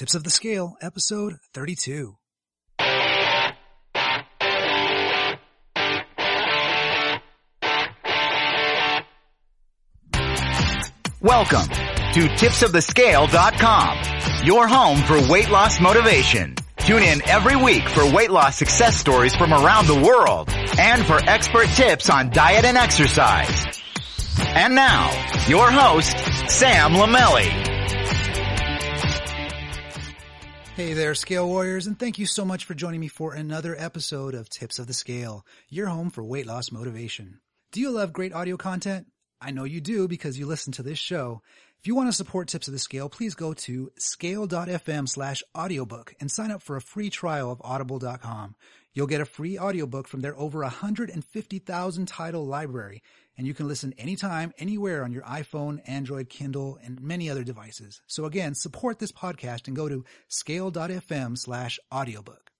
Tips of the Scale, episode 32. Welcome to tipsofthescale.com, your home for weight loss motivation. Tune in every week for weight loss success stories from around the world and for expert tips on diet and exercise. And now, your host, Sam Lamelli. Hey there, Scale Warriors, and thank you so much for joining me for another episode of Tips of the Scale, your home for weight loss motivation. Do you love great audio content? I know you do because you listen to this show. If you want to support Tips of the Scale, please go to scale.fm slash audiobook and sign up for a free trial of audible.com. You'll get a free audiobook from their over 150,000 title library, and you can listen anytime, anywhere on your iPhone, Android, Kindle, and many other devices. So again, support this podcast and go to scale.fm slash audiobook.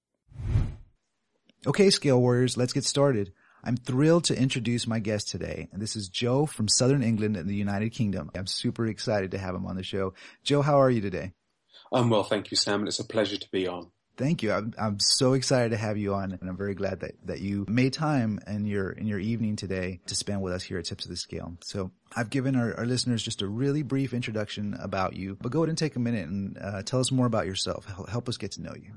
Okay, Scale Warriors, let's get started. I'm thrilled to introduce my guest today. And this is Joe from Southern England in the United Kingdom. I'm super excited to have him on the show. Joe, how are you today? I'm well, thank you, Sam, and it's a pleasure to be on. Thank you. I'm, I'm so excited to have you on and I'm very glad that, that you made time in your, in your evening today to spend with us here at Tips of the Scale. So I've given our, our listeners just a really brief introduction about you, but go ahead and take a minute and uh, tell us more about yourself. Help us get to know you.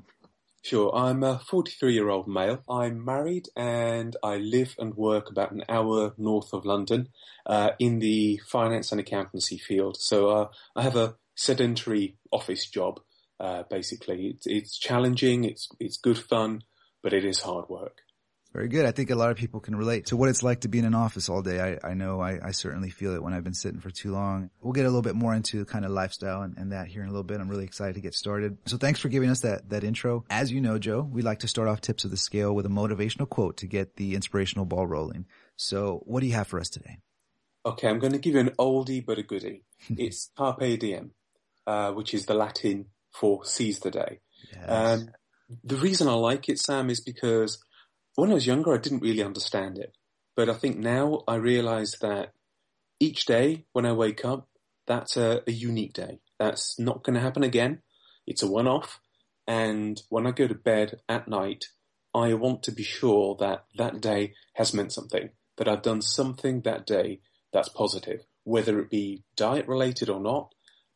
Sure, I'm a 43 year old male. I'm married and I live and work about an hour north of London uh, in the finance and accountancy field. So uh, I have a sedentary office job. Uh, basically, it's, it's challenging, it's it's good fun, but it is hard work. Very good. I think a lot of people can relate to what it's like to be in an office all day. I, I know I, I, certainly feel it when I've been sitting for too long. We'll get a little bit more into kind of lifestyle and, and, that here in a little bit. I'm really excited to get started. So thanks for giving us that, that intro. As you know, Joe, we like to start off tips of the scale with a motivational quote to get the inspirational ball rolling. So what do you have for us today? Okay, I'm going to give you an oldie but a goodie. it's Carpe Diem, uh, which is the Latin for seize the day. Yes. Um, the reason I like it, Sam, is because when I was younger, I didn't really understand it. But I think now I realize that each day when I wake up, that's a, a unique day. That's not going to happen again. It's a one off. And when I go to bed at night, I want to be sure that that day has meant something, that I've done something that day that's positive, whether it be diet related or not,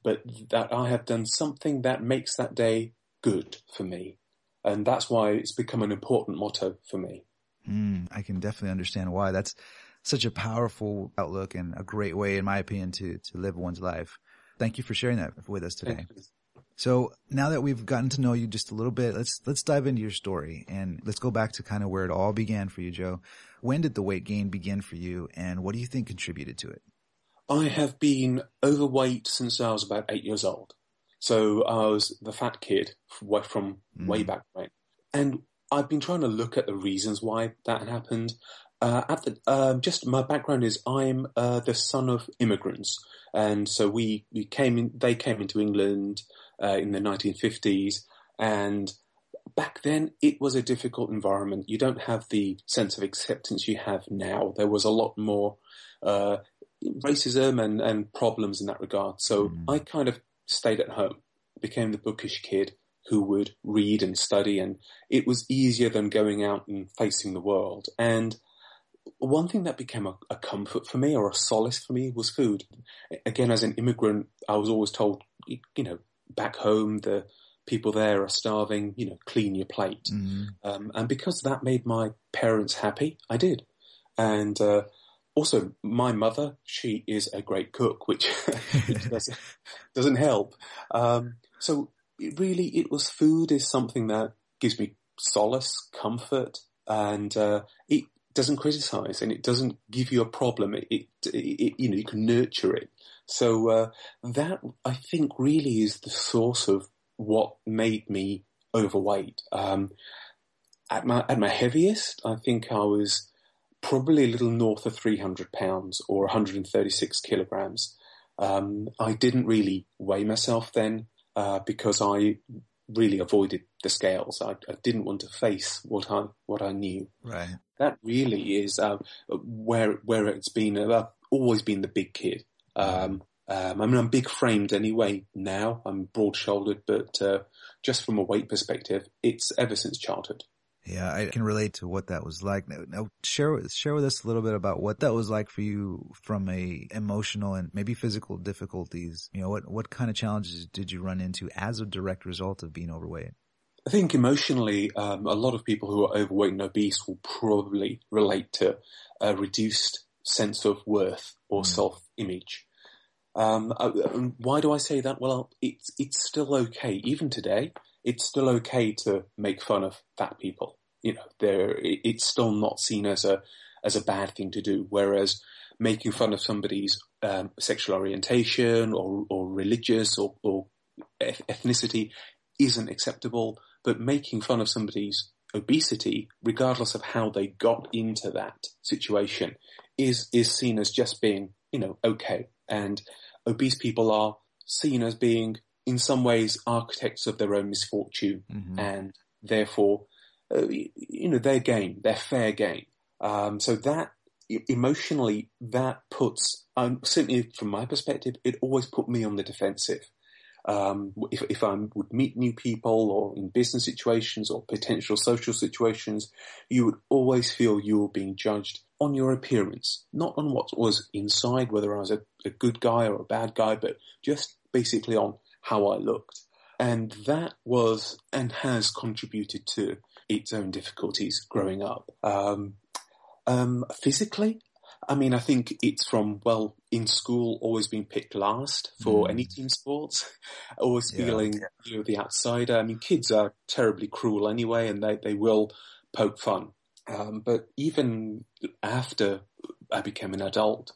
but that I have done something that makes that day good for me. And that's why it's become an important motto for me. Mm, I can definitely understand why. That's such a powerful outlook and a great way, in my opinion, to, to live one's life. Thank you for sharing that with us today. So now that we've gotten to know you just a little bit, let's let's dive into your story and let's go back to kind of where it all began for you, Joe. When did the weight gain begin for you, and what do you think contributed to it? I have been overweight since I was about eight years old. So I was the fat kid from mm. way back when. And I've been trying to look at the reasons why that happened. Uh, at the, um, just my background is I'm uh, the son of immigrants, and so we, we came in. They came into England uh, in the 1950s, and back then it was a difficult environment. You don't have the sense of acceptance you have now. There was a lot more uh, racism and, and problems in that regard. So mm. I kind of stayed at home, became the bookish kid who would read and study, and it was easier than going out and facing the world. And one thing that became a, a, comfort for me or a solace for me was food. Again, as an immigrant, I was always told, you know, back home, the people there are starving, you know, clean your plate. Mm-hmm. Um, and because that made my parents happy, I did. And, uh, also, my mother, she is a great cook, which doesn't, doesn't, help. Um, so it really, it was food is something that gives me solace, comfort, and uh, it doesn't criticize and it doesn't give you a problem. It, it, it you know, you can nurture it. So uh, that I think really is the source of what made me overweight. Um, at my at my heaviest, I think I was probably a little north of 300 pounds or 136 kilograms. Um, I didn't really weigh myself then uh, because I really avoided the scales. I, I, didn't want to face what I what I knew. Right. That really is uh, where where it's been. Uh, always been the big kid. Um, Um, I mean, I'm big framed anyway now. I'm broad shouldered, but uh, just from a weight perspective, it's ever since childhood. Yeah, I can relate to what that was like. Now, now, share share with us a little bit about what that was like for you from a emotional and maybe physical difficulties. You know, what what kind of challenges did you run into as a direct result of being overweight? I think emotionally, um, a lot of people who are overweight and obese will probably relate to a reduced sense of worth or mm. self image. Um, uh, why do I say that? Well, it's it's still okay, even today. It's still okay to make fun of fat people. You know, there it's still not seen as a as a bad thing to do. Whereas making fun of somebody's um, sexual orientation or or religious or, or ethnicity isn't acceptable. But making fun of somebody's obesity, regardless of how they got into that situation, is is seen as just being you know okay and obese people are seen as being, in some ways, architects of their own misfortune, mm-hmm. and therefore, uh, you know, their game, their fair game. Um, so that emotionally, that puts, um, certainly from my perspective, it always put me on the defensive. Um, if, if I would meet new people or in business situations or potential social situations, you would always feel you were being judged on your appearance, not on what was inside, whether I was a, a good guy or a bad guy, but just basically on how I looked. And that was and has contributed to its own difficulties growing up. Um, um, physically, I mean, I think it's from, well, in school, always being picked last for mm. any team sports, always yeah. feeling, you know, the outsider. I mean, kids are terribly cruel anyway, and they, they will poke fun. Um, but even after I became an adult,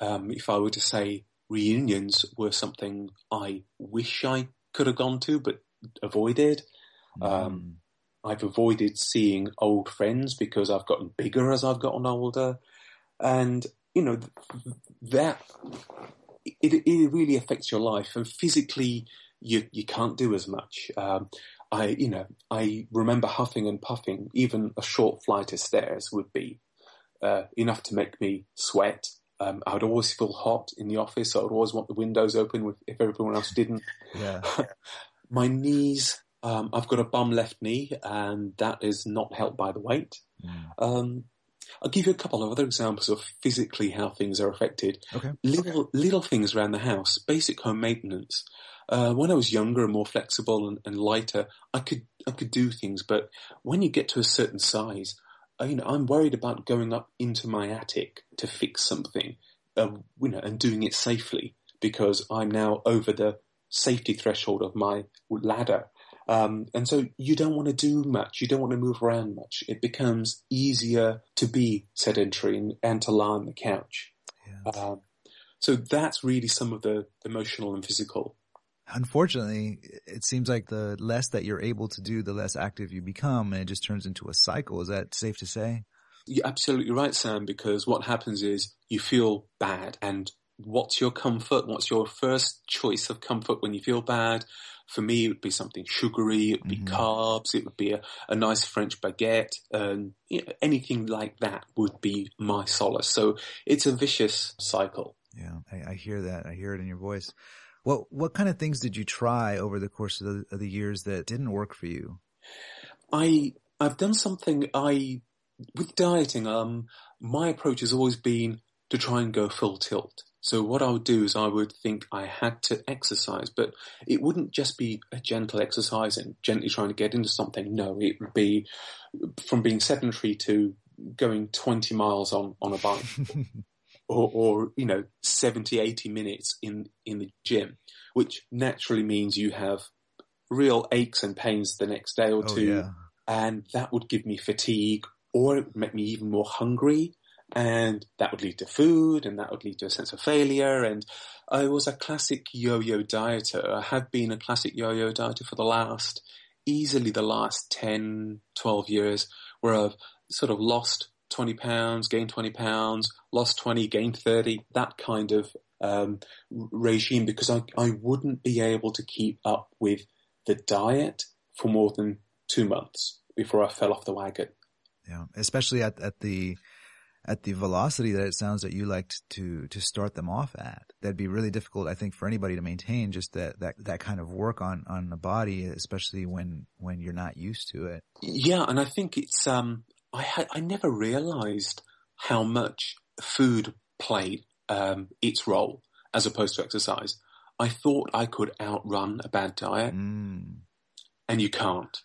um, if I were to say reunions were something I wish I could have gone to but avoided, mm. um, I've avoided seeing old friends because I've gotten bigger as I've gotten older. And, you know, that, it, it really affects your life and physically you, you can't do as much. Um, I, you know, I remember huffing and puffing. Even a short flight of stairs would be uh, enough to make me sweat. Um, I would always feel hot in the office. I would always want the windows open if everyone else didn't. Yeah. My knees. Um, I've got a bum left knee, and that is not helped by the weight. Mm. Um, I'll give you a couple of other examples of physically how things are affected. Okay. Little little things around the house, basic home maintenance. Uh, when I was younger and more flexible and, and, lighter, I could I could do things. But when you get to a certain size, I, uh, you know, I'm worried about going up into my attic to fix something, uh, you know, and doing it safely because I'm now over the safety threshold of my ladder. Um, and so you don't want to do much. You don't want to move around much. It becomes easier to be sedentary and, and to lie on the couch. Yeah. Um, so that's really some of the emotional and physical unfortunately, it seems like the less that you're able to do, the less active you become, and it just turns into a cycle. Is that safe to say? You're absolutely right, Sam, because what happens is you feel bad. And what's your comfort? What's your first choice of comfort when you feel bad? For me, it would be something sugary, it would be mm-hmm. carbs, it would be a, a nice French baguette, and you know, anything like that would be my solace. So it's a vicious cycle. Yeah, I, I hear that. I hear it in your voice. What what kind of things did you try over the course of the, of the years that didn't work for you? I I've done something I with dieting. Um, my approach has always been to try and go full tilt. So what I would do is I would think I had to exercise, but it wouldn't just be a gentle exercise and gently trying to get into something. No, it would be from being sedentary to going 20 miles on, on a bike. or, or, you know 70 80 minutes in in the gym which naturally means you have real aches and pains the next day or oh, two yeah. and that would give me fatigue or it would make me even more hungry and that would lead to food and that would lead to a sense of failure and I was a classic yo-yo dieter I have been a classic yo-yo dieter for the last easily the last 10 12 years where I've sort of lost 20 pounds, gained 20 pounds, lost 20, gained 30, that kind of um, regime because I, I wouldn't be able to keep up with the diet for more than two months before I fell off the wagon. Yeah, especially at, at the at the velocity that it sounds that you liked to to start them off at. That'd be really difficult, I think, for anybody to maintain just that that that kind of work on on the body, especially when when you're not used to it. Yeah, and I think it's um I had I never realized how much food played um, its role as opposed to exercise. I thought I could outrun a bad diet, Mm. and you can't.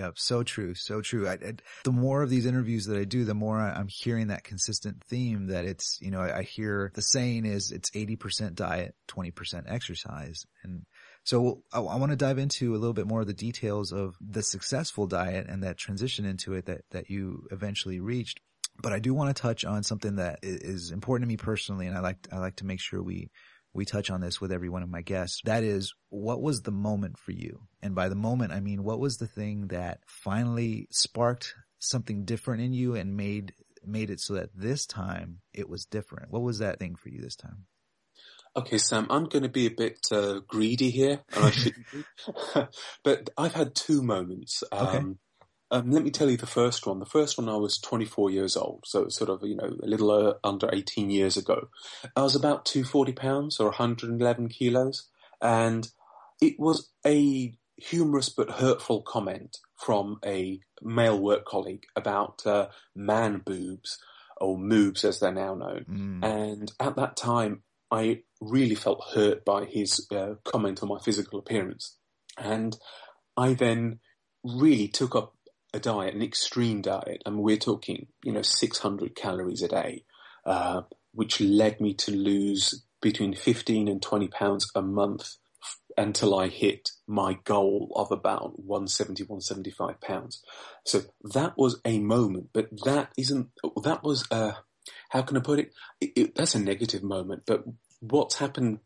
Yep, so true, so true. I, I, the more of these interviews that I do, the more I, I'm hearing that consistent theme that it's, you know, I, I hear the saying is it's 80% diet, 20% exercise. And so I, I want to dive into a little bit more of the details of the successful diet and that transition into it that, that you eventually reached. But I do want to touch on something that is important to me personally. And I like, I like to make sure we, we touch on this with every one of my guests. That is, what was the moment for you? And by the moment, I mean, what was the thing that finally sparked something different in you and made, made it so that this time it was different? What was that thing for you this time? Okay, Sam, I'm going to be a bit uh, greedy here, and I shouldn't be. but I've had two moments. Um, Okay. Um, let me tell you the first one. The first one, I was 24 years old, so it's sort of, you know, a little uh, under 18 years ago. I was about 240 pounds or 111 kilos, and it was a humorous but hurtful comment from a male work colleague about uh, man boobs, or moobs as they're now known. Mm. And at that time, I really felt hurt by his uh, comment on my physical appearance. And I then really took up a diet, an extreme diet. and we're talking, you know, 600 calories a day, uh, which led me to lose between 15 and 20 pounds a month until I hit my goal of about 170, 175 pounds. So that was a moment, but that isn't, that was, uh, how can I put it? it, it that's a negative moment, but what's happened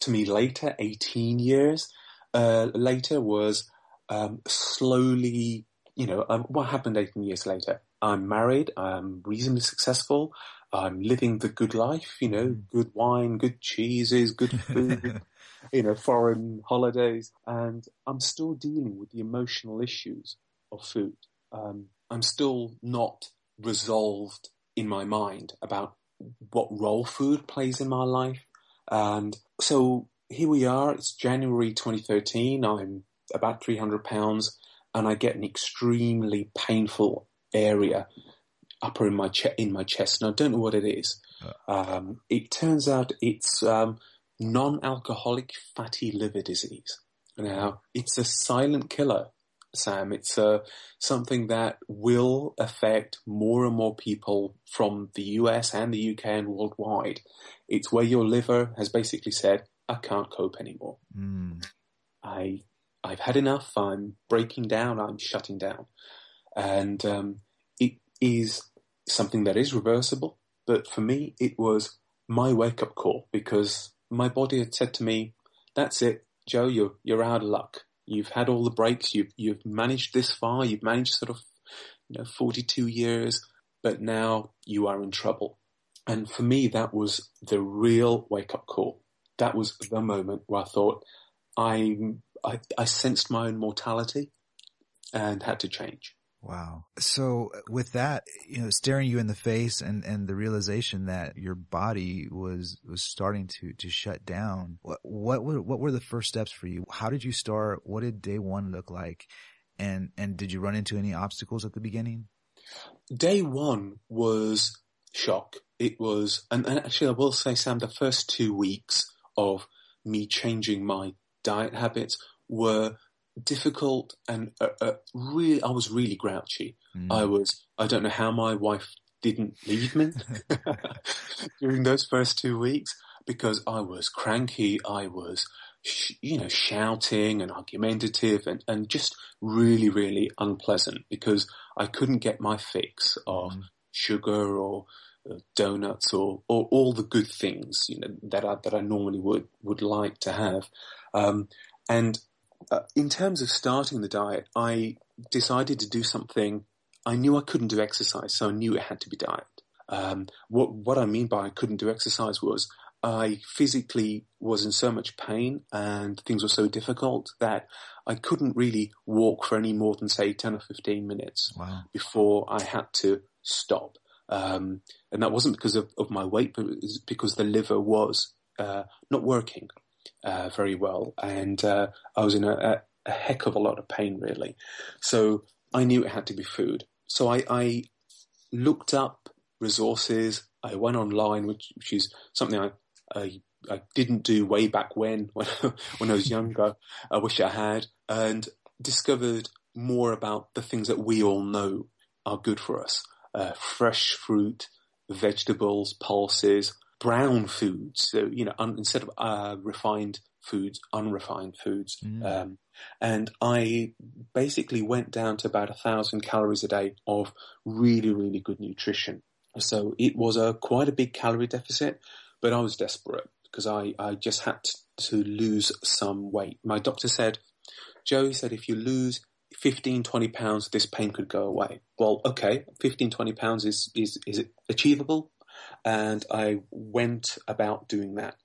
to me later, 18 years uh, later, was um, slowly, you know, um, what happened 18 years later? I'm married, I'm reasonably successful, I'm living the good life, you know, good wine, good cheeses, good food, you know, foreign holidays, and I'm still dealing with the emotional issues of food. Um, I'm still not resolved in my mind about what role food plays in my life. And so here we are. It's January 2013. I'm about 300 pounds and I get an extremely painful area upper in my che- in my chest. And I don't know what it is. Um, it turns out it's um, non-alcoholic fatty liver disease. Now, it's a silent killer, Sam. It's uh, something that will affect more and more people from the US and the UK and worldwide. It's where your liver has basically said, I can't cope anymore. Mm. I, I've had enough. I'm breaking down. I'm shutting down. And um, it is something that is reversible. But for me, it was my wake up call because my body had said to me, that's it, Joe, you're, you're out of luck. You've had all the breaks. You've, you've managed this far. You've managed sort of, you know, 42 years, but now you are in trouble. And for me, that was the real wake up call. That was the moment where I thought I, I, I sensed my own mortality and had to change. Wow. So uh, with that, you know, staring you in the face and, and the realization that your body was, was starting to, to shut down, what, what were, what were the first steps for you? How did you start? What did day one look like? And, and did you run into any obstacles at the beginning? Day one was shock. It was, and, and actually I will say, Sam, the first two weeks of me changing my diet habits were difficult and uh, uh, really, I was really grouchy. Mm. I was, I don't know how my wife didn't leave me during those first two weeks because I was cranky. I was, sh- you know, shouting and argumentative and, and just really, really unpleasant because I couldn't get my fix of Mm. sugar or uh, donuts or, or all the good things, you know, that I, that I normally would, would like to have. Um, and uh, in terms of starting the diet, I decided to do something. I knew I couldn't do exercise, so I knew it had to be diet. Um, what what I mean by I couldn't do exercise was I physically was in so much pain and things were so difficult that I couldn't really walk for any more than say ten or fifteen minutes Wow. before I had to stop. Um, and that wasn't because of, of my weight, but it was because the liver was uh, not working uh, very well, and uh, I was in a, a, heck of a lot of pain, really. So I knew it had to be food. So I, I looked up resources. I went online, which, which is something I, I, I didn't do way back when, when, when I was younger. I wish I had, and discovered more about the things that we all know are good for us. Uh, fresh fruit, vegetables, pulses, brown foods. So, you know, un, instead of uh, refined foods, unrefined foods. Mm. Um, and I basically went down to about a thousand calories a day of really, really good nutrition. So it was a quite a big calorie deficit, but I was desperate because I, I just had to lose some weight. My doctor said, Joe said, if you lose 15, 20 pounds, this pain could go away. Well, okay, 15, 20 pounds is, is, is it achievable? And I went about doing that.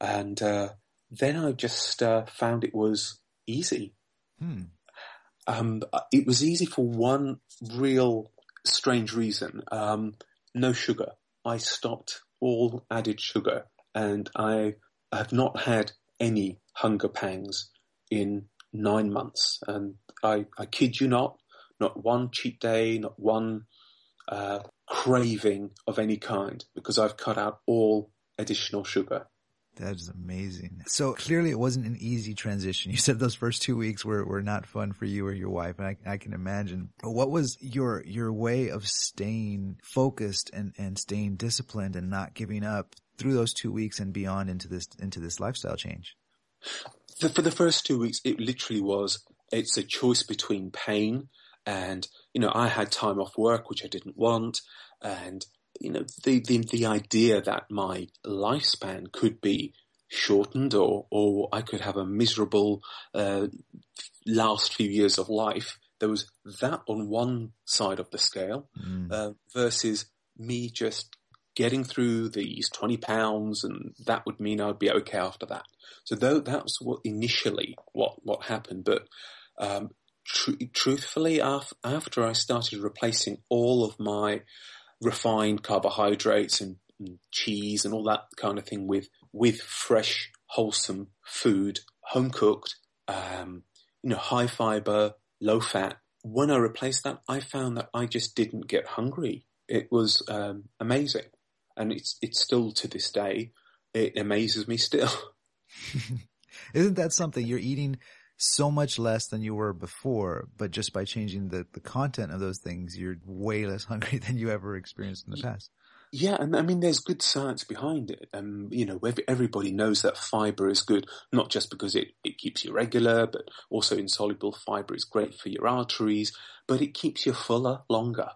And, uh, then I just, uh, found it was easy. Hmm. Um, it was easy for one real strange reason. Um, no sugar. I stopped all added sugar and I have not had any hunger pangs in nine months. And I, I kid you not, not one cheat day, not one uh, craving of any kind because I've cut out all additional sugar. That is amazing. So clearly it wasn't an easy transition. You said those first two weeks were, were not fun for you or your wife, and I, I can imagine. What was your, your way of staying focused and, and staying disciplined and not giving up through those two weeks and beyond into this, into this lifestyle change? For the first two weeks, it literally was, it's a choice between pain and, you know, I had time off work, which I didn't want. And you know, the, the, the idea that my lifespan could be shortened or, or I could have a miserable, uh, last few years of life. There was that on one side of the scale, mm. uh, versus me just getting through these 20 pounds and that would mean I'd be okay after that. So though that was what initially what, what happened, but, um, truthfully, af- after I started replacing all of my refined carbohydrates and, and cheese and all that kind of thing with with fresh, wholesome food, home cooked, um, you know, high fiber, low fat. When I replaced that, I found that I just didn't get hungry. It was um, amazing, and it's it's still to this day. It amazes me still. Isn't that something you're eating so much less than you were before, but just by changing the, the content of those things, you're way less hungry than you ever experienced in the past. Yeah, and I mean, there's good science behind it. Um, you know, everybody knows that fiber is good, not just because it, it keeps you regular, but also insoluble fiber is great for your arteries, but it keeps you fuller longer.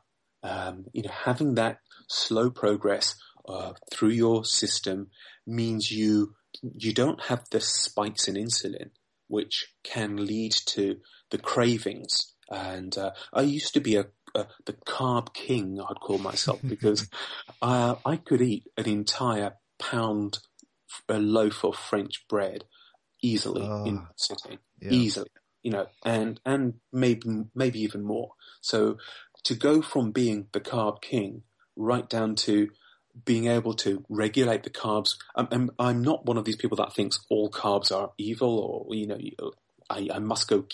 Um, you know, having that slow progress uh, through your system means you you don't have the spikes in insulin which can lead to the cravings. And uh, I used to be a, a, the carb king, I'd call myself, because uh, I could eat an entire pound a loaf of French bread easily oh, in sitting, yeah. easily, you know, and and maybe maybe even more. So to go from being the carb king right down to being able to regulate the carbs. I'm, I'm, I'm, not one of these people that thinks all carbs are evil or, you know, I, I must go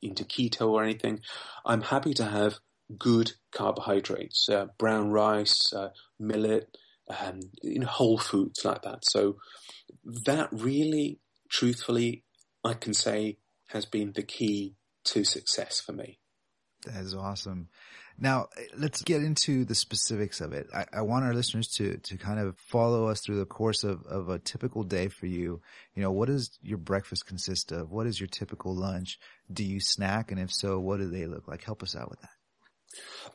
into keto or anything. I'm happy to have good carbohydrates, uh, brown rice, uh, millet, um, you know, whole foods like that. So that really, truthfully, I can say has been the key to success for me. That is awesome. Now, let's get into the specifics of it. I, I, want our listeners to, to kind of follow us through the course of, of a typical day for you. You know, what does your breakfast consist of? What is your typical lunch? Do you snack? And if so, what do they look like? Help us out with that.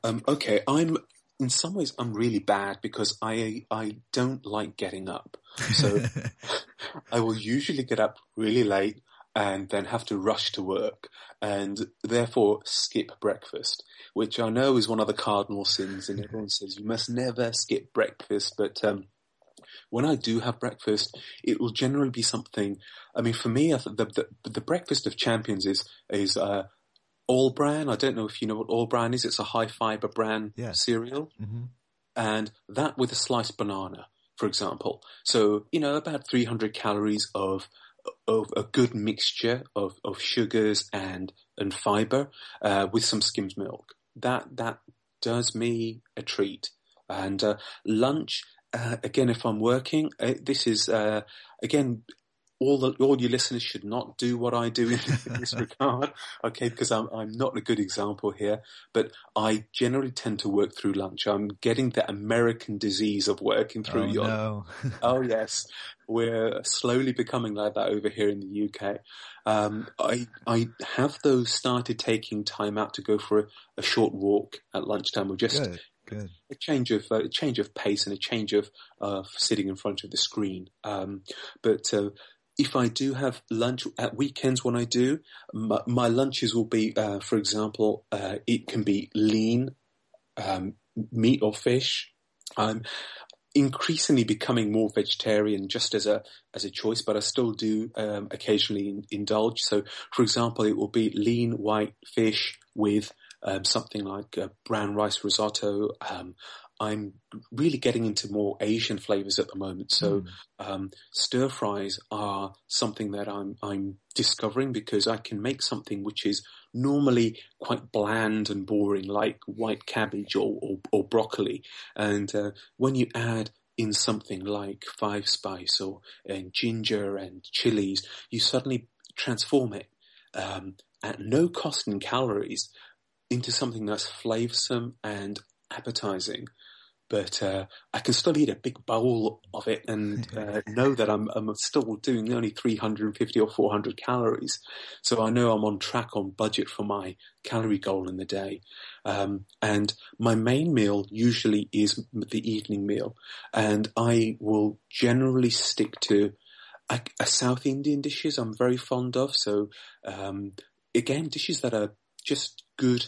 Um, okay. I'm, in some ways, I'm really bad because I, I don't like getting up. So I will usually get up really late and then have to rush to work and therefore skip breakfast, which I know is one of the cardinal sins and everyone says you must never skip breakfast. But, um, when I do have breakfast, it will generally be something. I mean, for me, the the, the breakfast of champions is is uh, all bran. I don't know if you know what all bran is. It's a high fiber bran yeah. cereal. Mm-hmm. and that with a sliced banana, for example. So, you know, about 300 calories of, of a good mixture of, of sugars and, and fiber, uh, with some skimmed milk. That, that does me a treat. And, uh, lunch, uh, again, if I'm working, uh, this is, uh, again, all the, all your listeners should not do what I do in, this regard, okay? Because I'm I'm not a good example here, but I generally tend to work through lunch. I'm getting the American disease of working through oh, your. No. oh yes, we're slowly becoming like that over here in the UK. Um, I I have though started taking time out to go for a, a short walk at lunchtime, or just Good. Good. a change of uh, a change of pace and a change of uh, sitting in front of the screen. Um, but uh, if I do have lunch at weekends, when I do, my, my lunches will be, uh, for example, uh, it can be lean um, meat or fish. I'm increasingly becoming more vegetarian just as a as a choice, but I still do um, occasionally in, indulge. So, for example, it will be lean white fish with um, something like brown rice risotto. Um, I'm really getting into more Asian flavors at the moment. So, Mm. um, stir fries are something that I'm, I'm discovering because I can make something which is normally quite bland and boring, like white cabbage or, or, or broccoli. And, uh, when you add in something like five spice or and ginger and chilies, you suddenly transform it, um, at no cost in calories into something that's flavorsome and appetizing. But uh, I can still eat a big bowl of it and uh, know that I'm, I'm still doing only 350 or 400 calories. So I know I'm on track on budget for my calorie goal in the day. Um, and my main meal usually is the evening meal. And I will generally stick to a, a South Indian dishes I'm very fond of. So um, again, dishes that are just good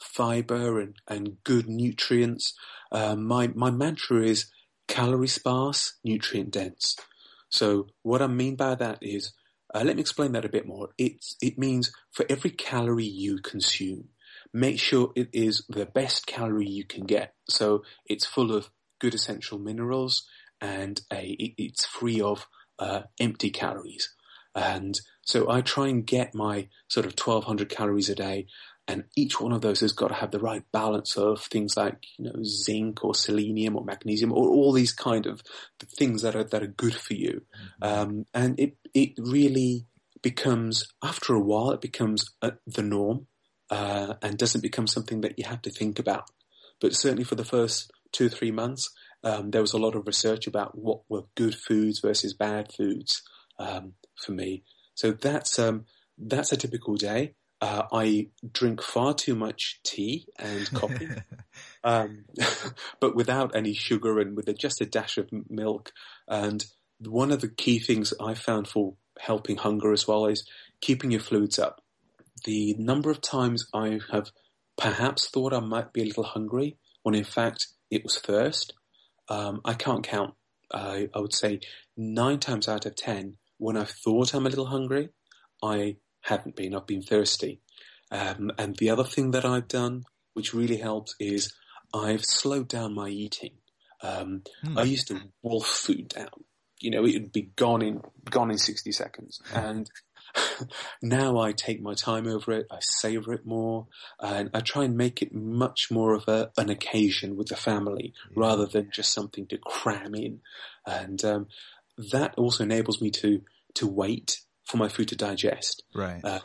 fiber and, and good nutrients. Um, my, my mantra is calorie sparse, nutrient dense. So what I mean by that is, uh, let me explain that a bit more. It's, it means for every calorie you consume, make sure it is the best calorie you can get. So it's full of good essential minerals and a, it, it's free of uh, empty calories. And so I try and get my sort of 1200 calories a day and each one of those has got to have the right balance of things like you know zinc or selenium or magnesium or all these kind of things that are that are good for you. Um, and it it really becomes after a while it becomes uh, the norm uh, and doesn't become something that you have to think about. But certainly for the first two or three months um, there was a lot of research about what were good foods versus bad foods um, for me. So that's um, that's a typical day uh, I drink far too much tea and coffee, um, but without any sugar and with a, just a dash of milk. And one of the key things I found for helping hunger as well is keeping your fluids up. The number of times I have perhaps thought I might be a little hungry when in fact it was thirst, um, I can't count. I would say nine times out of ten, when I've thought I'm a little hungry, I haven't been. I've been thirsty. Um, and the other thing that I've done, which really helps, is I've slowed down my eating. Um, Hmm. I used to wolf food down. You know, it would be gone in gone in sixty seconds, and now I take my time over it. I savor it more, and I try and make it much more of a, an occasion with the family rather than just something to cram in. And um, that also enables me to to wait for my food to digest. Right. Uh,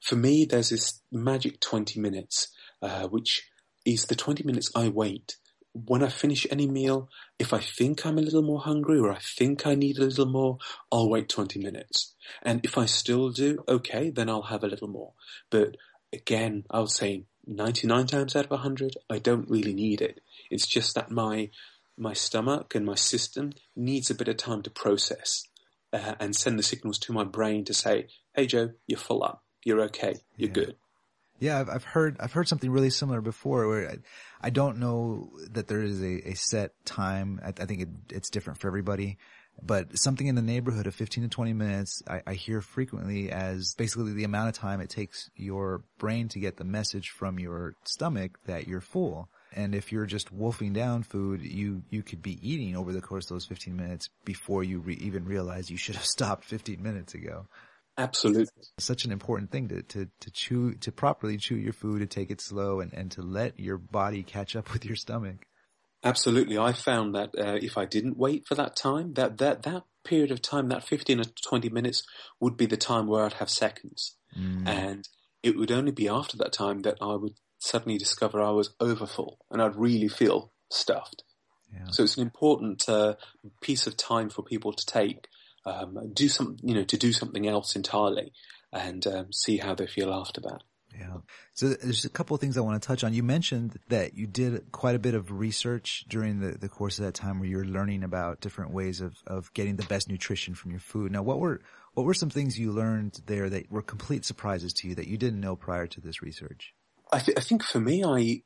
for me, there's this magic 20 minutes, uh, which is the 20 minutes I wait. When I finish any meal, if I think I'm a little more hungry or I think I need a little more, I'll wait 20 minutes. And if I still do, okay, then I'll have a little more. But again, I'll say 99 times out of 100, I don't really need it. It's just that my, my stomach and my system needs a bit of time to process uh, and send the signals to my brain to say, "Hey Joe, you're full up. You're okay. You're Yeah. good." Yeah, I've, I've heard I've heard something really similar before. Where I, I don't know that there is a, a set time. I, I think it, it's different for everybody, but something in the neighborhood of fifteen to twenty minutes. I, I hear frequently as basically the amount of time it takes your brain to get the message from your stomach that you're full. And if you're just wolfing down food, you, you could be eating over the course of those 15 minutes before you re- even realize you should have stopped 15 minutes ago. Absolutely. Such an important thing to, to, to chew, to properly chew your food, to take it slow and, and to let your body catch up with your stomach. Absolutely. I found that uh, if I didn't wait for that time, that, that, that period of time, that 15 or 20 minutes would be the time where I'd have seconds. Mm. And it would only be after that time that I would suddenly discover I was overfull and I'd really feel stuffed. Yeah. So it's an important uh, piece of time for people to take um, do some, you know, to do something else entirely and um, see how they feel after that. Yeah. So there's a couple of things I want to touch on. You mentioned that you did quite a bit of research during the, the course of that time where you were learning about different ways of, of getting the best nutrition from your food. Now, what were, what were some things you learned there that were complete surprises to you that you didn't know prior to this research? I, th- I think for me, I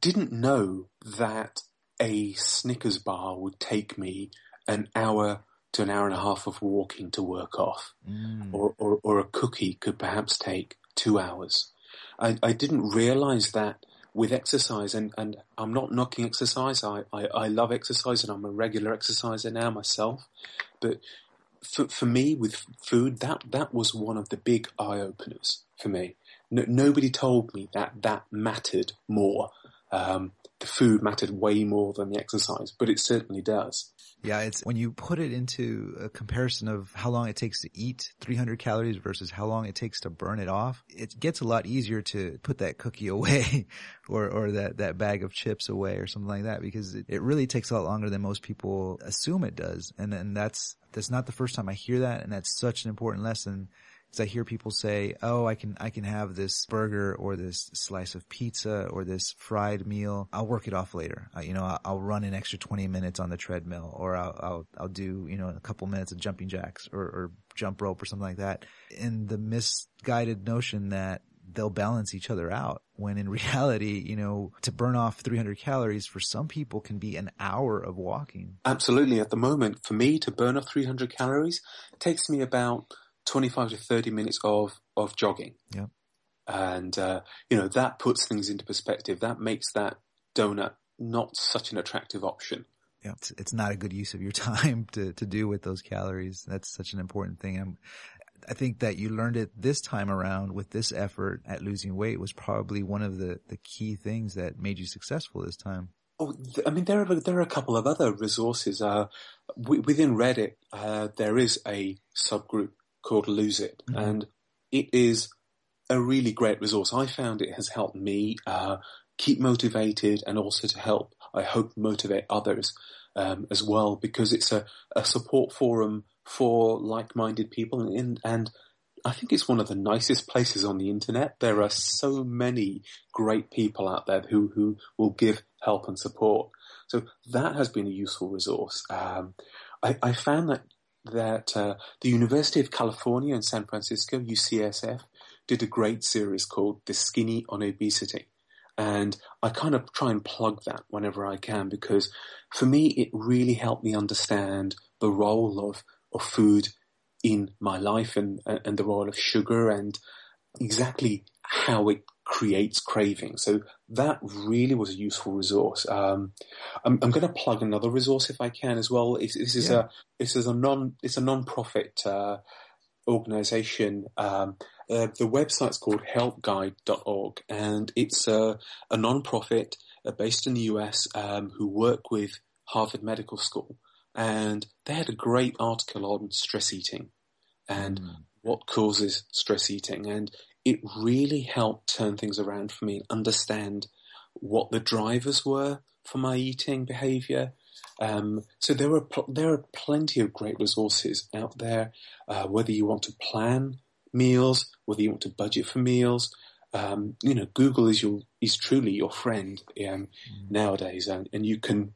didn't know that a Snickers bar would take me an hour to an hour and a half of walking to work off, mm. or, or, or a cookie could perhaps take two hours. I, I didn't realize that with exercise, and, and I'm not knocking exercise. I, I, I love exercise, and I'm a regular exerciser now myself. But for, for me, with food, that that was one of the big eye openers for me. No, nobody told me that that mattered more. Um, the food mattered way more than the exercise, but it certainly does. Yeah, it's when you put it into a comparison of how long it takes to eat 300 calories versus how long it takes to burn it off, it gets a lot easier to put that cookie away or, or that, that bag of chips away or something like that because it, it really takes a lot longer than most people assume it does. And, and that's, that's not the first time I hear that. And that's such an important lesson I hear people say, "Oh, I can I can have this burger or this slice of pizza or this fried meal. I'll work it off later. You know, I'll, I'll, run an extra twenty minutes on the treadmill, or I'll I'll, I'll do you know a couple minutes of jumping jacks or, or jump rope or something like that." In the misguided notion that they'll balance each other out when in reality, you know, to burn off 300 calories for some people can be an hour of walking. Absolutely. At the moment, for me to burn off 300 calories, takes me about 25 to 30 minutes of, of jogging. Yeah. And, uh, you know, that puts things into perspective. That makes that donut not such an attractive option. Yeah. It's, it's not a good use of your time to, to do with those calories. That's such an important thing. I'm, I think that you learned it this time around with this effort at losing weight was probably one of the, the key things that made you successful this time. Oh, I mean, there are there are a couple of other resources. Uh, within Reddit, uh, there is a subgroup called Lose It, mm-hmm. and it is a really great resource. I found it has helped me uh, keep motivated and also to help, I hope, motivate others um, as well because it's a, a support forum for like-minded people and, and I think it's one of the nicest places on the internet. There are so many great people out there who, who will give help and support. So that has been a useful resource. Um, I, I, found that that uh, the University of California in San Francisco, UCSF, did a great series called The Skinny on Obesity. And I kind of try and plug that whenever I can because for me, it really helped me understand the role of, of food in my life and, and the role of sugar and exactly how it creates craving. So that really was a useful resource. Um, I'm, I'm going to plug another resource if I can as well. It's, this is yeah. a this is a non it's a non-profit uh, organization. Um, uh, the website's called helpguide.org and it's a, a non-profit uh, based in the US um, who work with Harvard Medical School. And they had a great article on stress eating and mm. what causes stress eating. And it really helped turn things around for me and understand what the drivers were for my eating behavior. Um, so there are pl- there are plenty of great resources out there. Uh, whether you want to plan meals, whether you want to budget for meals, um, you know, Google is your is truly your friend um, mm. nowadays, and, and you can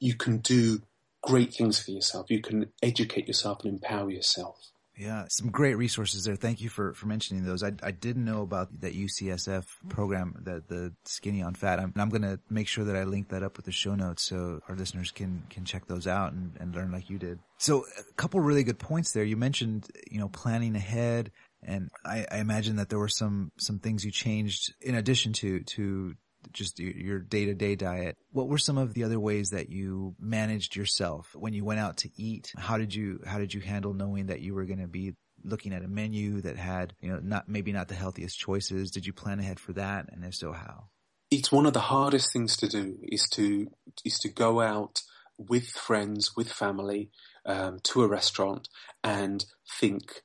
you can do great things for yourself. You can educate yourself and empower yourself. Yeah, some great resources there. Thank you for, for mentioning those. I, I didn't know about that UCSF mm-hmm. program, that the Skinny on Fat. I'm, I'm going to make sure that I link that up with the show notes so our listeners can, can check those out and, and learn like you did. So a couple really good points there. You mentioned, you know, planning ahead and I, I imagine that there were some, some things you changed in addition to, to just your day to day diet. What were some of the other ways that you managed yourself when you went out to eat? How did you, how did you handle knowing that you were going to be looking at a menu that had, you know, not, maybe not the healthiest choices? Did you plan ahead for that? And if so, how? It's one of the hardest things to do is to, is to go out with friends, with family, um, to a restaurant and think,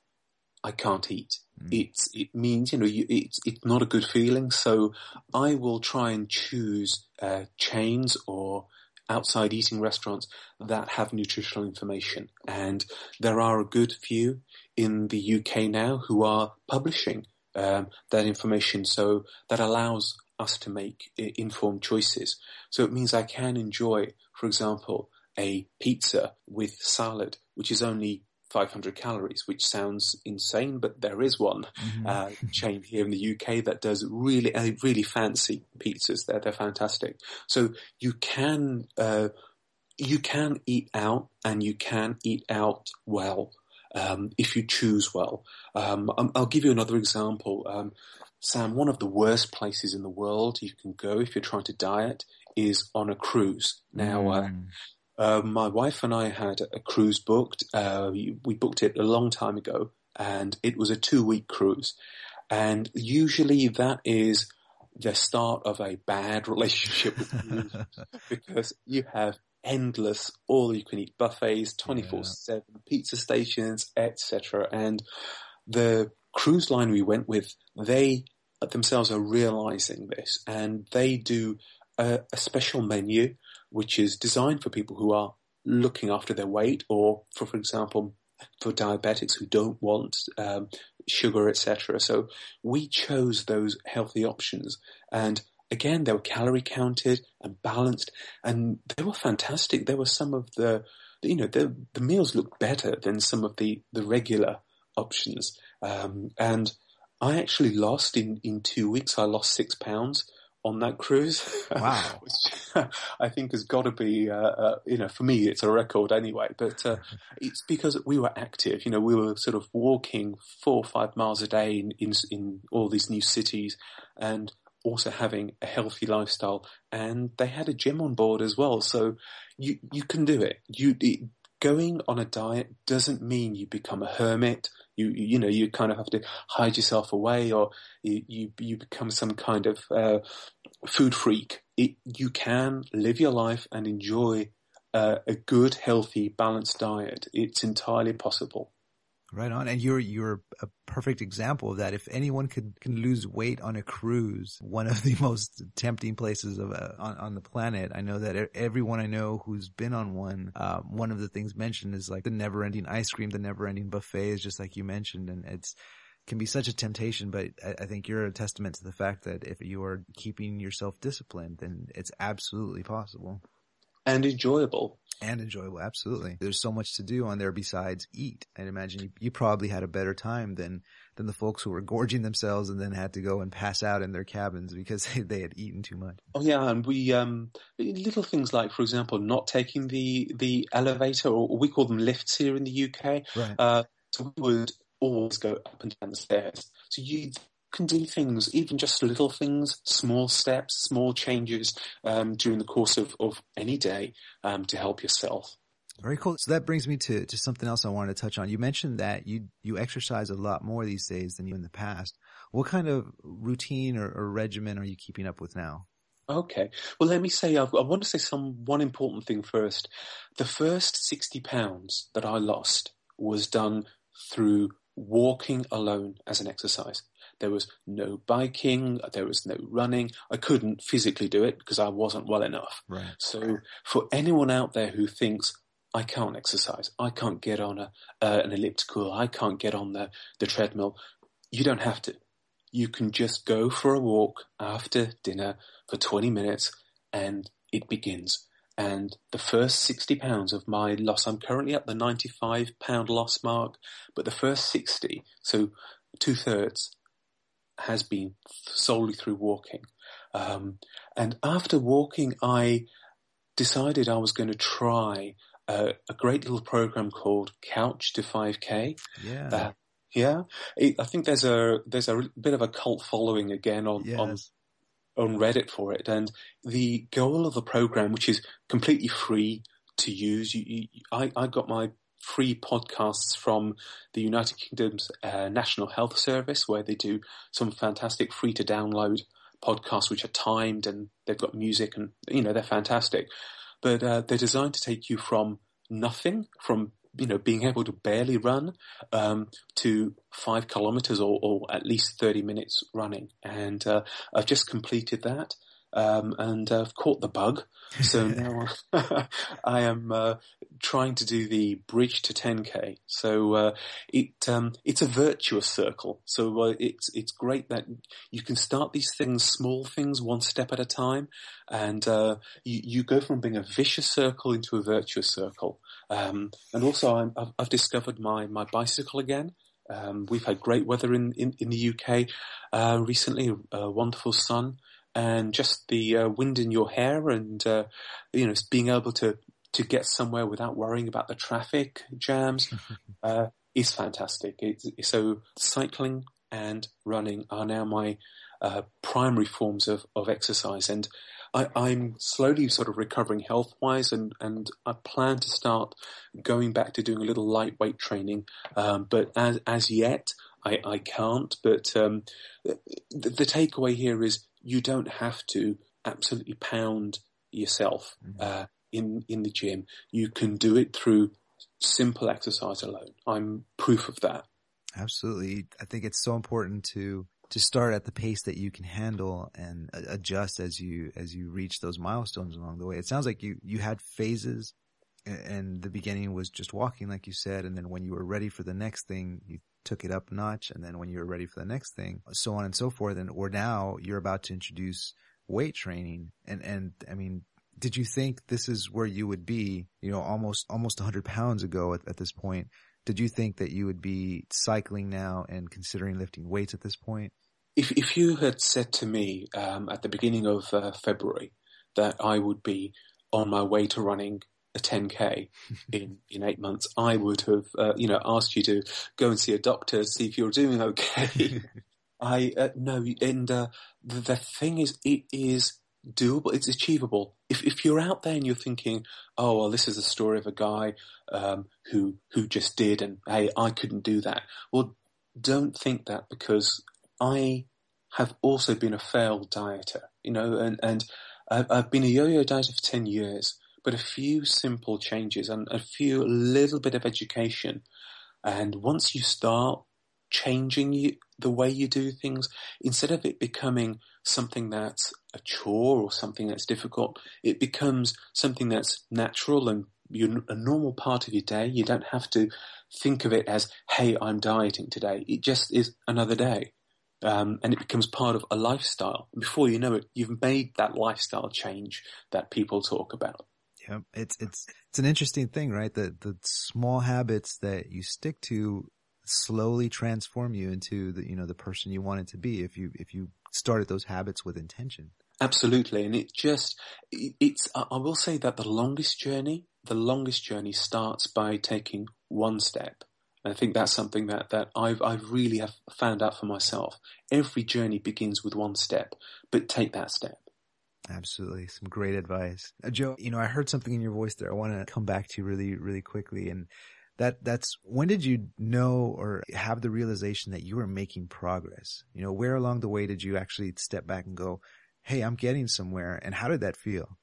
I can't eat. Mm. It's, it means, you know, you, it's, it's not a good feeling. So I will try and choose, uh, chains or outside eating restaurants that have nutritional information. And there are a good few in the UK now who are publishing, um, that information. So that allows us to make informed choices. So it means I can enjoy, for example, a pizza with salad, which is only 500 calories, which sounds insane, but there is one mm-hmm. uh, chain here in the UK that does really, uh, really fancy pizzas. They're they're fantastic. So you can uh, you can eat out, and you can eat out well um, if you choose well. Um, I'll give you another example. Um, Sam, one of the worst places in the world you can go if you're trying to diet is on a cruise. Now, uh, mm. Uh, my wife and I had a cruise booked. Uh, we booked it a long time ago, and it was a two-week cruise. And usually that is the start of a bad relationship with because you have endless all-you-can-eat buffets, twenty-four-seven yeah. pizza stations, etc. And the cruise line we went with, they themselves are realizing this, and they do a, a special menu which is designed for people who are looking after their weight or for, for example, for diabetics who don't want um, sugar, etc. So we chose those healthy options, and again, they were calorie counted and balanced, and they were fantastic. There were some of the, you know, the the meals looked better than some of the the regular options, um, and I actually lost in in two weeks. I lost six pounds on that cruise. Wow. which I think has got to be, uh, uh, you know, for me, it's a record anyway, but uh, it's because we were active. You know, we were sort of walking four or five miles a day in, in, in all these new cities and also having a healthy lifestyle. And they had a gym on board as well. So you, you can do it. You, it, going on a diet doesn't mean you become a hermit. You, you know, you kind of have to hide yourself away or you, you, you become some kind of, uh, food freak. It, you can live your life and enjoy uh, a good, healthy, balanced diet. It's entirely possible. Right on. And you're, you're a perfect example of that. If anyone could, can lose weight on a cruise, one of the most tempting places of, uh, on, on the planet. I know that everyone I know who's been on one, uh, one of the things mentioned is like the never ending ice cream, the never ending buffets, just like you mentioned. And it's, can be such a temptation, but I, I think you're a testament to the fact that if you are keeping yourself disciplined, then it's absolutely possible. And enjoyable and enjoyable. Absolutely. There's so much to do on there besides eat. I'd imagine you, you, probably had a better time than, than the folks who were gorging themselves and then had to go and pass out in their cabins because they, they had eaten too much. Oh yeah. And we, um, little things like, for example, not taking the, the elevator or we call them lifts here in the UK. Right. Uh, so we would always go up and down the stairs. So you can do things, even just little things, small steps, small changes um, during the course of, of any day um, to help yourself. Very cool. So that brings me to, to something else I wanted to touch on. You mentioned that you you exercise a lot more these days than you in the past. What kind of routine or, or regimen are you keeping up with now? Okay. Well, let me say, I've, i want to say some one important thing first. The first sixty pounds that I lost was done through walking alone as an exercise. There was no biking, there was no running. I couldn't physically do it because I wasn't well enough. Right. So for anyone out there who thinks I can't exercise, I can't get on a uh, an elliptical, I can't get on the the treadmill, you don't have to. You can just go for a walk after dinner for 20 minutes and it begins and the first 60 pounds of my loss, I'm currently at the 95 pound loss mark, but the first 60, so two thirds, has been solely through walking. Um, and after walking, I decided I was going to try a, a great little program called Couch to 5K. Yeah. Uh, yeah. It, I think there's a, there's a bit of a cult following again on, yes. on on Reddit for it, and the goal of the program, which is completely free to use, you, you, I, I got my free podcasts from the United Kingdom's uh, National Health Service, where they do some fantastic free to download podcasts which are timed and they've got music and you know they're fantastic. But uh, they're designed to take you from nothing, from you know being able to barely run, um, to five kilometers or, or, at least thirty minutes running. And uh, I've just completed that um, and uh, I've caught the bug. So now I am uh, trying to do the bridge to 10k. So uh, it um, it's a virtuous circle. So uh, it's it's great that you can start these things, small things, one step at a time, and uh, you you go from being a vicious circle into a virtuous circle. Um, and also, i have I've discovered my my bicycle again. Um, we've had great weather in, in, in the UK uh, recently, a wonderful sun and just the uh, wind in your hair and, uh, you know, being able to, to get somewhere without worrying about the traffic jams, uh, is fantastic. It's, so cycling and running are now my, uh, primary forms of, of exercise and I, am slowly sort of recovering health wise and, and I plan to start going back to doing a little lightweight training. Um, but as, as yet, I, I can't. But um, the, the, takeaway here is you don't have to absolutely pound yourself mm-hmm. uh, in in the gym. You can do it through simple exercise alone. I'm proof of that. Absolutely, I think it's so important to to start at the pace that you can handle and adjust as you as you reach those milestones along the way. It sounds like you you had phases and the beginning was just walking like you said and then when you were ready for the next thing you took it up a notch and then when you were ready for the next thing so on and so forth and or now you're about to introduce weight training and and i mean did you think this is where you would be you know almost almost 100 pounds ago at, at this point? Did you think that you would be cycling now and considering lifting weights at this point? If if you had said to me um, at the beginning of uh, february that i would be on my way to running a 10k in in eight months, I would have uh, you know asked you to go and see a doctor, see if you're doing okay. I uh, no, and uh, the, the thing is, it is doable. It's achievable. If if you're out there and you're thinking, oh well, this is a story of a guy um, who who just did, and hey, I couldn't do that. Well, don't think that because I have also been a failed dieter, you know, and and I've, I've been a yo-yo dieter for ten years but a few simple changes and a few a little bit of education. And once you start changing you, the way you do things, instead of it becoming something that's a chore or something that's difficult, it becomes something that's natural and a normal part of your day. You don't have to think of it as, hey, I'm dieting today. It just is another day. Um, and it becomes part of a lifestyle. Before you know it, you've made that lifestyle change that people talk about. Yeah, it's it's it's an interesting thing, right? The the small habits that you stick to slowly transform you into the you know the person you wanted to be if you if you started those habits with intention. Absolutely, and it just it's I will say that the longest journey, the longest journey starts by taking one step. And I think that's something that, that I've, I've really have found out for myself. Every journey begins with one step, but take that step. Absolutely. Some great advice. Uh, Joe, you know, I heard something in your voice there. I want to come back to you really, really quickly. And that, that's when did you know or have the realization that you were making progress? You know, where along the way did you actually step back and go, Hey, I'm getting somewhere. And how did that feel?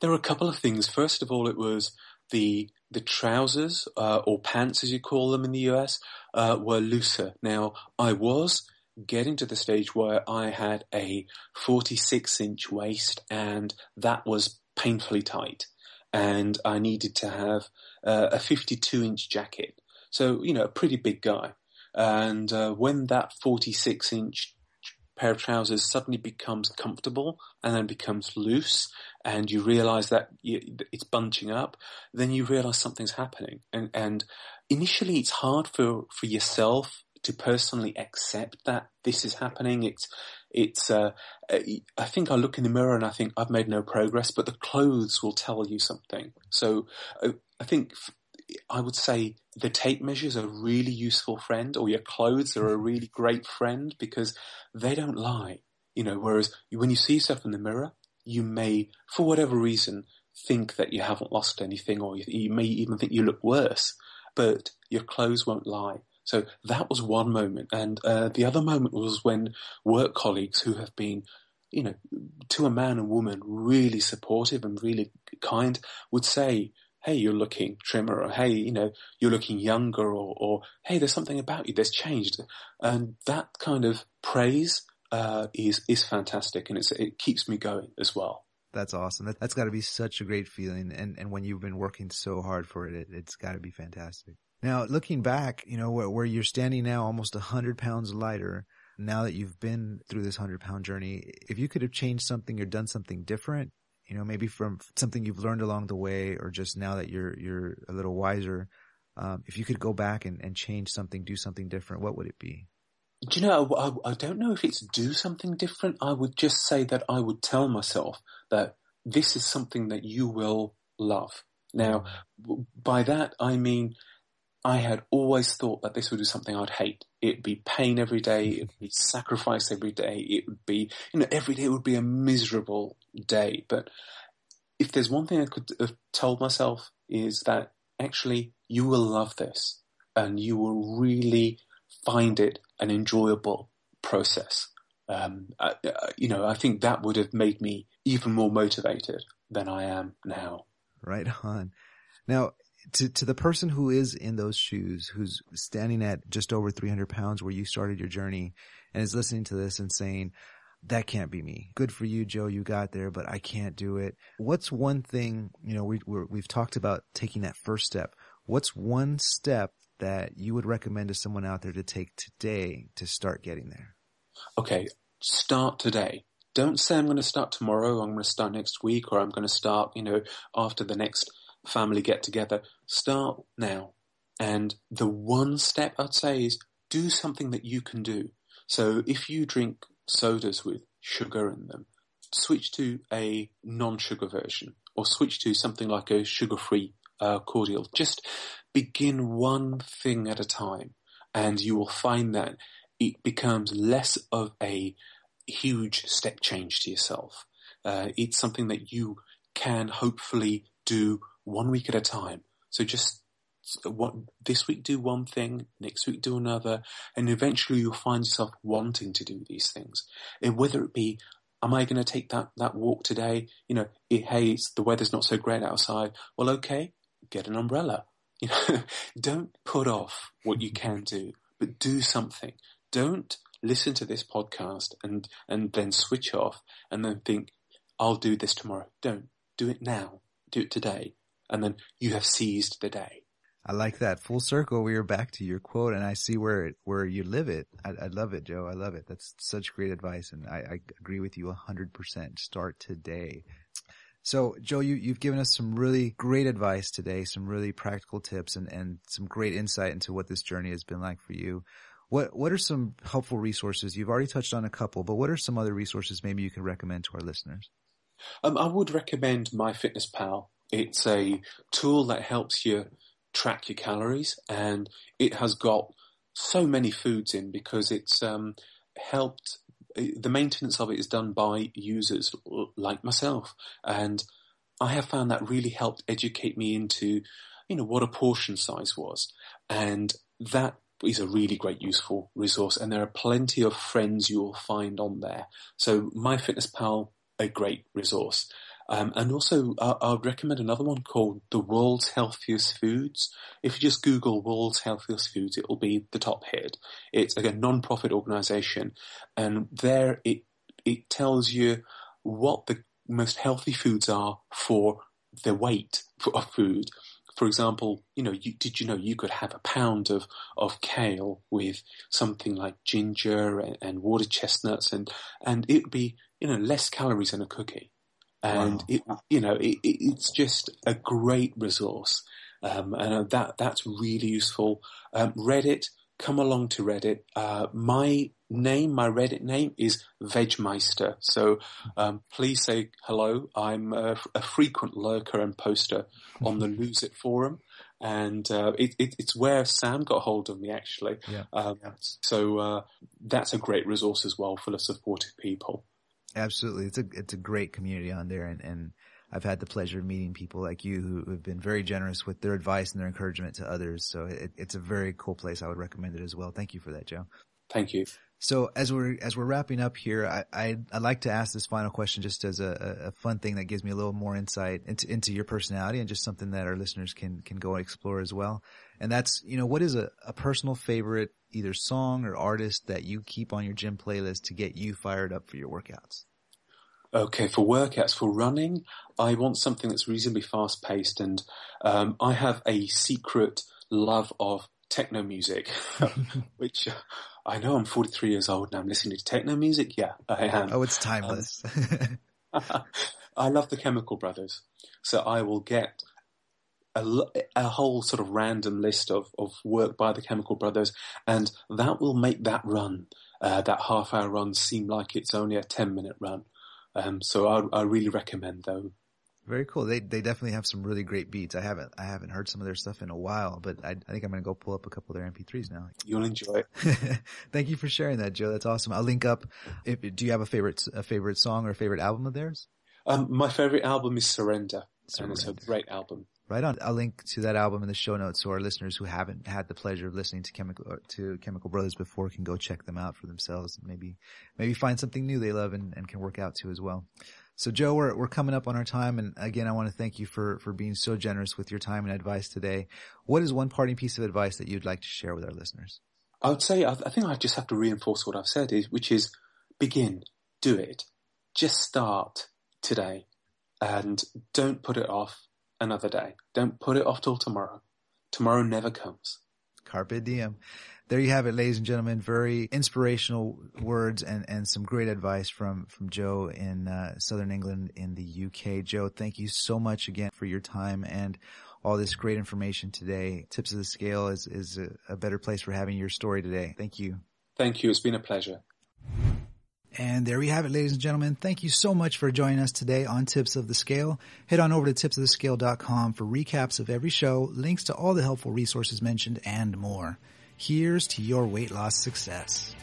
There were a couple of things. First of all, it was the the trousers uh, or pants, as you call them in the US, uh, were looser. Now, I was getting to the stage where I had a 46 inch waist and that was painfully tight. And I needed to have uh, a 52 inch jacket. So, you know, a pretty big guy. And uh, when that 46 inch pair of trousers suddenly becomes comfortable and then becomes loose and you realize that it's bunching up, then you realize something's happening. And, and initially it's hard for, for yourself to personally accept that this is happening. It's, it's, uh, I think I look in the mirror and I think I've made no progress, but the clothes will tell you something. So uh, I think I would say the tape measures are a really useful friend or your clothes are a really great friend because they don't lie. You know, whereas when you see yourself in the mirror, you may, for whatever reason, think that you haven't lost anything or you, you may even think you look worse, but your clothes won't lie. So that was one moment. And uh, the other moment was when work colleagues who have been, you know, to a man and woman, really supportive and really kind would say, hey, you're looking trimmer, or hey, you know, you're looking younger, or, or hey, there's something about you that's changed. And that kind of praise uh, is is fantastic, and it's it keeps me going as well. That's awesome. That, has got to be such a great feeling, and and when you've been working so hard for it, it it's got to be fantastic. Now, looking back, you know, where, where you're standing now, almost a hundred pounds lighter, now that you've been through this hundred pound journey, if you could have changed something or done something different, you know, maybe from something you've learned along the way or just now that you're, you're a little wiser, um, if you could go back and, and change something, do something different, what would it be? Do you know, I, I don't know if it's do something different. I would just say that I would tell myself that this is something that you will love. Now, by that, I mean, I had always thought that this would be something I'd hate. It'd be pain every day. It'd be sacrifice every day. It would be, you know, every day would be a miserable day. But if there's one thing I could have told myself is that actually you will love this and you will really find it an enjoyable process. Um, you know, I think that would have made me even more motivated than I am now. Right on. Now, to, to the person who is in those shoes, who's standing at just over 300 pounds where you started your journey and is listening to this and saying, that can't be me. Good for you, Joe. You got there, but I can't do it. What's one thing, you know, we, we've talked about taking that first step. What's one step that you would recommend to someone out there to take today to start getting there? Okay. Start today. Don't say I'm going to start tomorrow. I'm going to start next week or I'm going to start, you know, after the next family get together, start now. And the one step I'd say is do something that you can do. So if you drink sodas with sugar in them, switch to a non-sugar version or switch to something like a sugar-free uh, cordial. Just begin one thing at a time and you will find that it becomes less of a huge step change to yourself. Uh, it's something that you can hopefully do one week at a time. So just uh, what this week do one thing, next week do another, and eventually you'll find yourself wanting to do these things. And whether it be, am I going to take that that walk today? You know, it, hey, the weather's not so great outside. Well, okay, get an umbrella. You know, don't put off what you can do, but do something. Don't listen to this podcast and and then switch off and then think, I'll do this tomorrow. Don't do it now. Do it today and then you have seized the day. I like that full circle. We are back to your quote, and I see where where you live it. I, I love it, Joe. I love it. That's such great advice, and I, I agree with you hundred percent. Start today. So, Joe, you, you've given us some really great advice today, some really practical tips, and, and some great insight into what this journey has been like for you. What what are some helpful resources? You've already touched on a couple, but what are some other resources maybe you can recommend to our listeners? Um, I would recommend MyFitnessPal. It's a tool that helps you track your calories, and it has got so many foods in because it's um, helped. The maintenance of it is done by users like myself, and I have found that really helped educate me into, you know, what a portion size was, and that is a really great useful resource. And there are plenty of friends you will find on there. So MyFitnessPal, a great resource. Um, and also, I would recommend another one called The World's Healthiest Foods. If you just Google World's Healthiest Foods, it will be the top hit. It's like a non-profit organization, and there it it tells you what the most healthy foods are for the weight of food. For example, you know, you, did you know you could have a pound of, of kale with something like ginger and, and water chestnuts and, and it would be, you know, less calories than a cookie and wow. it, you know, it, it's just a great resource, um, and uh, that that's really useful. Um, Reddit, come along to Reddit. Uh, my name, my Reddit name is Vegmeister, so um, please say hello. I'm a, a, frequent lurker and poster on the Lose It forum, and uh, it, it, it's where Sam got hold of me actually. Yeah. Um, so uh, that's a great resource as well, full of supportive people. Absolutely, it's a it's a great community on there, and and I've had the pleasure of meeting people like you who have been very generous with their advice and their encouragement to others. So it, it's a very cool place. I would recommend it as well. Thank you for that, Joe. Thank you. So as we're as we're wrapping up here, I, I would like to ask this final question just as a, a fun thing that gives me a little more insight into into your personality and just something that our listeners can can go and explore as well. And that's you know what is a, a personal favorite either song or artist that you keep on your gym playlist to get you fired up for your workouts. Okay, for workouts, for running, I want something that's reasonably fast paced, and um, I have a secret love of techno music, which I know I'm 43 years old and I'm listening to techno music. Yeah, I am. Oh, it's timeless. Um, I love the Chemical Brothers. So I will get a, a, whole sort of random list of, of work by the Chemical Brothers, and that will make that run, uh, that half hour run, seem like it's only a 10 minute run. Um, so I, I really recommend those. Very cool. They they definitely have some really great beats. I haven't I haven't heard some of their stuff in a while, but I, I think I'm gonna go pull up a couple of their MP3s now. You'll enjoy it. Thank you for sharing that, Joe. That's awesome. I'll link up. If, do you have a favorite a favorite song or a favorite album of theirs? Um, my favorite album is Surrender, Surrender, and it's a great album. Right on. I'll link to that album in the show notes so our listeners who haven't had the pleasure of listening to Chemical to Chemical Brothers before can go check them out for themselves. Maybe maybe find something new they love and, and can work out to as well. So Joe, we're, we're coming up on our time. And again, I want to thank you for, for being so generous with your time and advice today. What is one parting piece of advice that you'd like to share with our listeners? I would say, I, I think I just have to reinforce what I've said is, which is begin, do it. Just start today and don't put it off another day. Don't put it off till tomorrow. Tomorrow never comes. Carpe diem there you have it, ladies and gentlemen. Very inspirational words and, and some great advice from, from Joe in uh, Southern England in the UK. Joe, thank you so much again for your time and all this great information today. Tips of the Scale is, is a, a better place for having your story today. Thank you. Thank you. It's been a pleasure. And there we have it, ladies and gentlemen. Thank you so much for joining us today on Tips of the Scale. Head on over to tipsofthescale.com for recaps of every show, links to all the helpful resources mentioned, and more. Here's to your weight loss success.